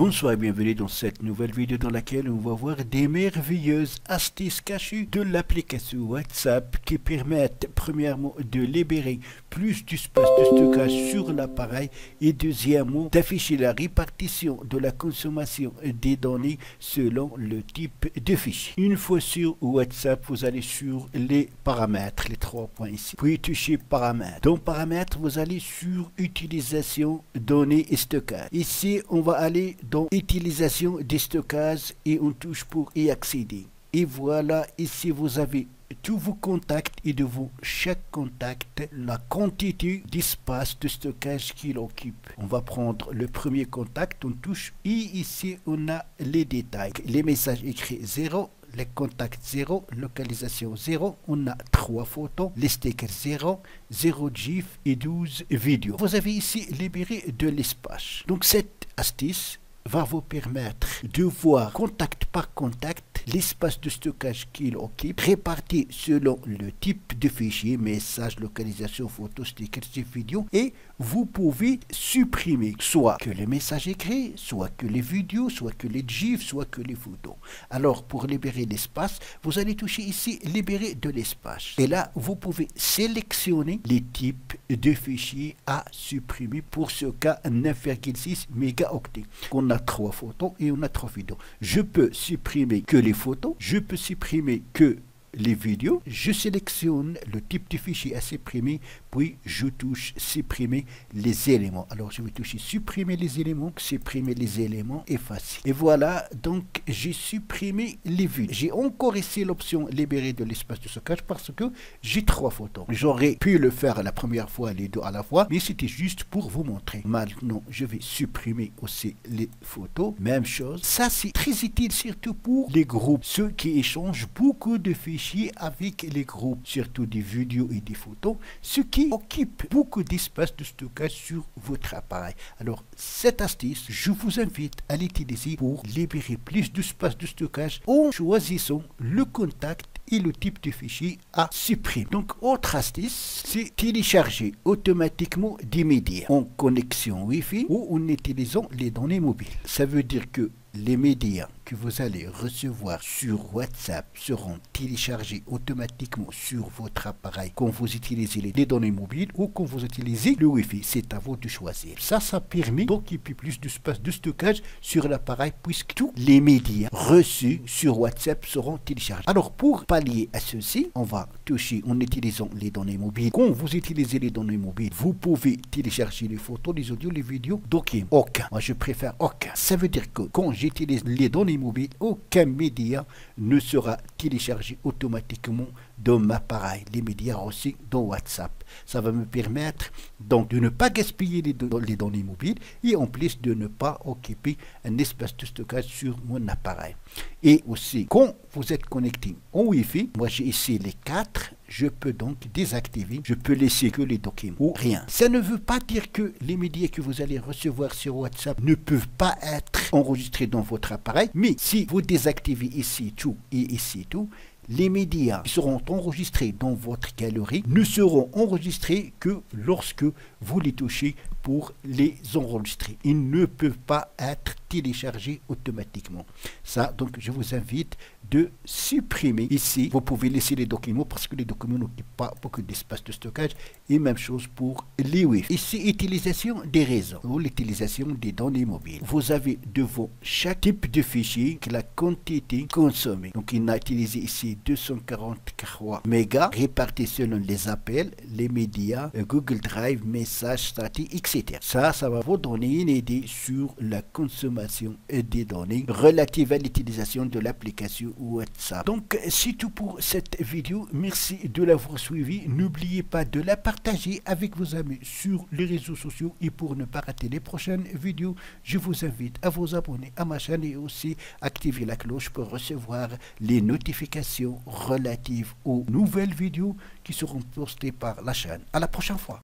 Bonsoir et bienvenue dans cette nouvelle vidéo dans laquelle on va voir des merveilleuses astuces cachées de l'application WhatsApp qui permettent premièrement de libérer plus d'espace de stockage sur l'appareil et deuxièmement d'afficher la répartition de la consommation des données selon le type de fichier. Une fois sur WhatsApp, vous allez sur les paramètres, les trois points ici, puis toucher paramètres. Dans paramètres, vous allez sur utilisation données et stockage. Ici, on va aller dans utilisation des stockages et on touche pour y accéder. Et voilà, ici vous avez tous vos contacts et de vos chaque contact la quantité d'espace de stockage qu'il occupe. On va prendre le premier contact, on touche et ici on a les détails. Les messages écrits 0, les contacts 0, localisation 0, on a 3 photos, les stickers 0, 0 GIF et 12 vidéos. Vous avez ici libéré de l'espace. Donc cette astuce va vous permettre de voir contact par contact l'espace de stockage qu'il occupe, réparti selon le type de fichier, message, localisation, photo, stickers, vidéo, et vous pouvez supprimer soit que les messages écrits, soit que les vidéos, soit que les gifs, soit que les photos. Alors, pour libérer l'espace, vous allez toucher ici libérer de l'espace. Et là, vous pouvez sélectionner les types de fichiers à supprimer. Pour ce cas, 9,6 mégaoctets. On a trois photos et on a trois vidéos. Je peux supprimer que les photos, je peux supprimer que les vidéos, je sélectionne le type de fichier à supprimer, puis je touche supprimer les éléments. Alors je vais toucher supprimer les éléments, supprimer les éléments, effacer. Et voilà, donc j'ai supprimé les vues. J'ai encore ici l'option libérer de l'espace de stockage parce que j'ai trois photos. J'aurais pu le faire la première fois, les deux à la fois, mais c'était juste pour vous montrer. Maintenant, je vais supprimer aussi les photos. Même chose. Ça, c'est très utile surtout pour les groupes, ceux qui échangent beaucoup de fichiers avec les groupes, surtout des vidéos et des photos, ce qui occupe beaucoup d'espace de stockage sur votre appareil. Alors, cette astuce, je vous invite à l'utiliser pour libérer plus d'espace de stockage en choisissant le contact et le type de fichier à supprimer. Donc, autre astuce, c'est télécharger automatiquement des médias en connexion Wi-Fi ou en utilisant les données mobiles. Ça veut dire que les médias que vous allez recevoir sur WhatsApp seront téléchargés automatiquement sur votre appareil quand vous utilisez les données mobiles ou quand vous utilisez le Wi-Fi. C'est à vous de choisir. Ça, ça permet d'occuper plus d'espace de stockage sur l'appareil puisque tous les médias reçus sur WhatsApp seront téléchargés. Alors, pour pallier à ceci, on va toucher en utilisant les données mobiles. Quand vous utilisez les données mobiles, vous pouvez télécharger les photos, les audios, les vidéos d'aucun. Aucun. Moi, je préfère aucun. Ça veut dire que quand j'utilise les données mobiles, aucun média ne sera téléchargé automatiquement dans ma appareil. Les médias aussi dans WhatsApp. Ça va me permettre donc de ne pas gaspiller les, les données mobiles et en plus de ne pas occuper un espace de stockage sur mon appareil. Et aussi, quand vous êtes connecté en Wi-Fi, moi j'ai ici les quatre je peux donc désactiver, je peux laisser que les documents ou rien. Ça ne veut pas dire que les médias que vous allez recevoir sur WhatsApp ne peuvent pas être enregistrés dans votre appareil, mais si vous désactivez ici tout et ici tout, les médias qui seront enregistrés dans votre galerie ne seront enregistrés que lorsque vous les touchez pour les enregistrer. Ils ne peuvent pas être téléchargés automatiquement. Ça, donc, je vous invite de supprimer ici. Vous pouvez laisser les documents parce que les documents n'occupent pas beaucoup d'espace de stockage. Et même chose pour les Wi-Fi. Ici, utilisation des réseaux ou l'utilisation des données mobiles. Vous avez devant chaque type de fichier la quantité consommée. Donc, il a utilisé ici 243 mégas répartis selon les appels, les médias, Google Drive, messages, statistiques, etc. Ça, ça va vous donner une idée sur la consommation des données relatives à l'utilisation de l'application WhatsApp. Donc, c'est tout pour cette vidéo. Merci de l'avoir suivi. N'oubliez pas de la partager avec vos amis sur les réseaux sociaux et pour ne pas rater les prochaines vidéos, je vous invite à vous abonner à ma chaîne et aussi activer la cloche pour recevoir les notifications relatives aux nouvelles vidéos qui seront postées par la chaîne. À la prochaine fois.